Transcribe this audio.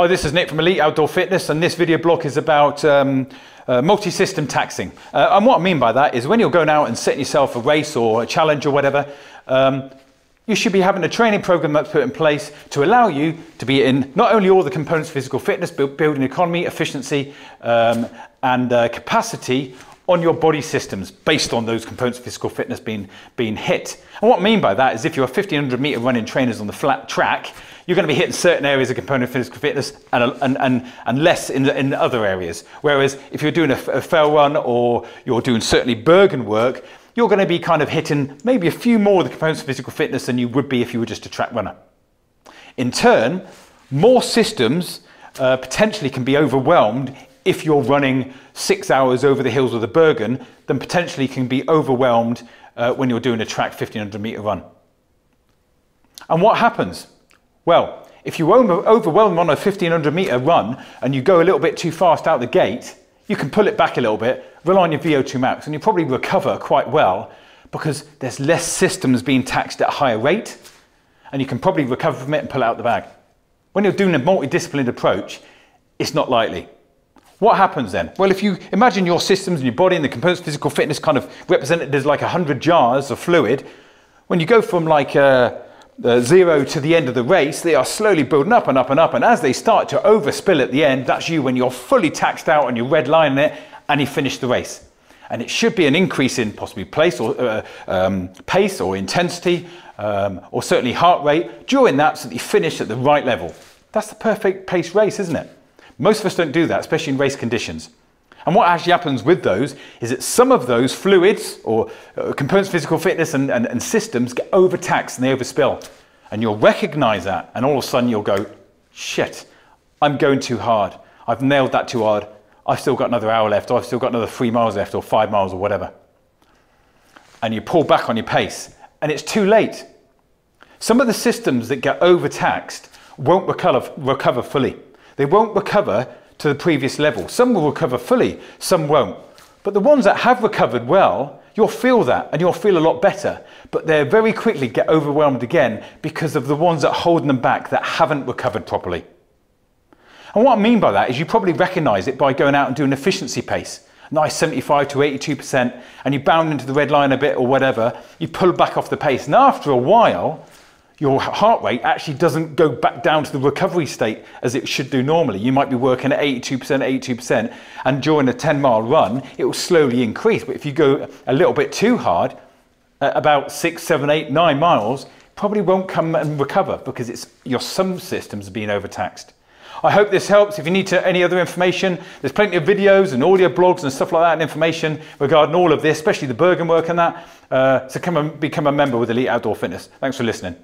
Hi, this is Nick from Elite Outdoor Fitness, and this video blog is about um, uh, multi-system taxing. Uh, and what I mean by that is when you're going out and setting yourself a race or a challenge or whatever, um, you should be having a training program that's put in place to allow you to be in not only all the components of physical fitness, but building economy, efficiency, um, and uh, capacity on your body systems based on those components of physical fitness being, being hit. And what I mean by that is if you're a 1500 meter running trainers on the flat track, you're going to be hitting certain areas of component of physical fitness and, and, and, and less in, in other areas. Whereas if you're doing a, a fell run or you're doing certainly Bergen work, you're going to be kind of hitting maybe a few more of the components of physical fitness than you would be if you were just a track runner. In turn, more systems uh, potentially can be overwhelmed if you're running six hours over the hills of the Bergen, then potentially can be overwhelmed uh, when you're doing a track 1500 meter run. And what happens? Well, if you overwhelm on a 1500 meter run and you go a little bit too fast out the gate, you can pull it back a little bit, rely on your VO2 max, and you probably recover quite well because there's less systems being taxed at a higher rate, and you can probably recover from it and pull out the bag. When you're doing a multidisciplined approach, it's not likely. What happens then? Well, if you imagine your systems and your body and the components of physical fitness kind of represented as like 100 jars of fluid, when you go from like uh, uh, zero to the end of the race, they are slowly building up and up and up. And as they start to overspill at the end, that's you when you're fully taxed out and you're red lining it and you finish the race. And it should be an increase in possibly pace or, uh, um, pace or intensity um, or certainly heart rate during that so that you finish at the right level. That's the perfect pace race, isn't it? Most of us don't do that, especially in race conditions. And what actually happens with those is that some of those fluids or uh, components of physical fitness and, and, and systems get overtaxed and they overspill. And you'll recognize that, and all of a sudden you'll go, shit, I'm going too hard. I've nailed that too hard. I've still got another hour left, or I've still got another three miles left, or five miles, or whatever. And you pull back on your pace, and it's too late. Some of the systems that get overtaxed won't recover, recover fully. They won't recover to the previous level. Some will recover fully, some won't. But the ones that have recovered well, you'll feel that and you'll feel a lot better. But they very quickly get overwhelmed again because of the ones that are holding them back that haven't recovered properly. And what I mean by that is you probably recognize it by going out and doing an efficiency pace. Nice 75 to 82%, and you bound into the red line a bit or whatever, you pull back off the pace. And after a while, your heart rate actually doesn't go back down to the recovery state as it should do normally. You might be working at 82%, 82%, and during a 10 mile run, it will slowly increase. But if you go a little bit too hard, about six, seven, eight, nine miles, probably won't come and recover because it's your some systems being overtaxed. I hope this helps. If you need to, any other information, there's plenty of videos and audio blogs and stuff like that and information regarding all of this, especially the Bergen work and that. Uh, so come and become a member with Elite Outdoor Fitness. Thanks for listening.